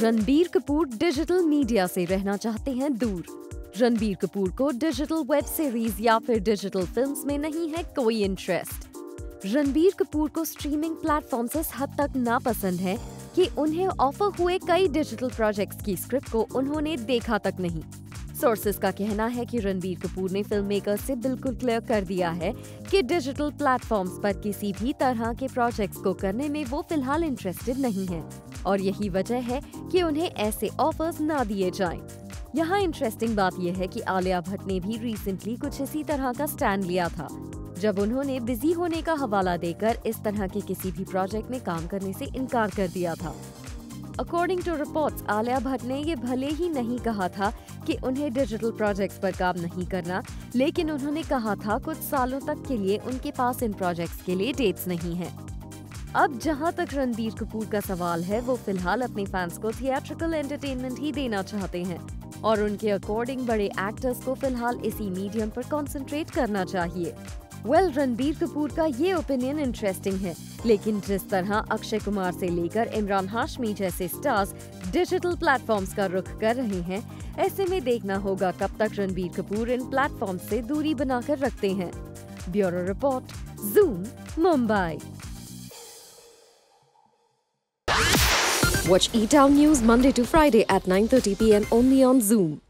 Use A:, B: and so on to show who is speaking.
A: Ranbir Kapoor digital media से रहना चाहते हैं दूर। रणबीर कपूर को डिजिटल वेब सीरीज़ या फिर डिजिटल फिल्म्स में नहीं है कोई इंटरेस्ट रणबीर कपूर को स्ट्रीमिंग प्लेटफॉर्म इस हद तक नापसंद है कि उन्हें ऑफ़र हुए कई डिजिटल प्रोजेक्ट्स की स्क्रिप्ट को उन्होंने देखा तक नहीं। सोर्सेस का कहना है कि रणबीर कपूर ने फ़िल्म मेकर से बिल्कुल क्लियर कर दिया है कि डिजिटल प्लेटफॉर्म्स पर किसी भी तरह के प्रोजेक्ट्स को करने में वो फ़िलहाल इंटरेस्टेड नहीं है। और यही वजह है कि उन्हें ऐसे ऑफर्स ना दिए जाएँ। यहाँ इंटरेस्टिंग बात यह है कि आलिया भट्ट ने भी रिसेंटली कुछ इसी तरह का स्टैंड लिया था। जब उन्होंने बिज़ी होने का हवाला देकर इस तरह के किसी भी प्रोजेक्ट में काम करने से इनकार कर दिया था। According to reports Alia Bhatt ने ये भले ही नहीं कहा था कि उन्हें डिजिटल प्रोजेक्ट्स पर काम नहीं करना, लेकिन उन्होंने कहा था कुछ सालों तक के लिए उनके पास इन प्रोजेक्ट्स के लिए डेट्स नहीं है। अब जहाँ तक रणबीर कपूर का सवाल है वो फ़िलहाल अपने फैंस को थिएट्रिकल एंटरटेनमेंट ही देना चाहते हैं। और उनके अकॉर्डिंग बड़े एक्टर्स को फ़िलहाल इसी मीडियम पर कंसंट्रेट करना चाहिए। वेल well, रणबीर कपूर का ये ओपिनियन इंटरेस्टिंग है लेकिन जिस तरह अक्षय कुमार से लेकर इमरान हाशमी जैसे स्टार्स डिजिटल प्लेटफॉर्म्स का रुख कर रहे हैं ऐसे में देखना होगा कब तक रणबीर कपूर इन प्लेटफॉर्म से दूरी बनाकर रखते हैं। Bureau report zoom Mumbai Watch E-Town News Monday to Friday at 9.30 p.m. only on Zoom.